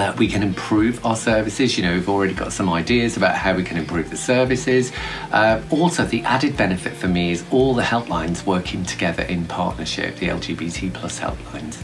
Uh, we can improve our services. You know, we've already got some ideas about how we can improve the services. Uh, also, the added benefit for me is all the helplines working together in partnership, the LGBT plus helplines.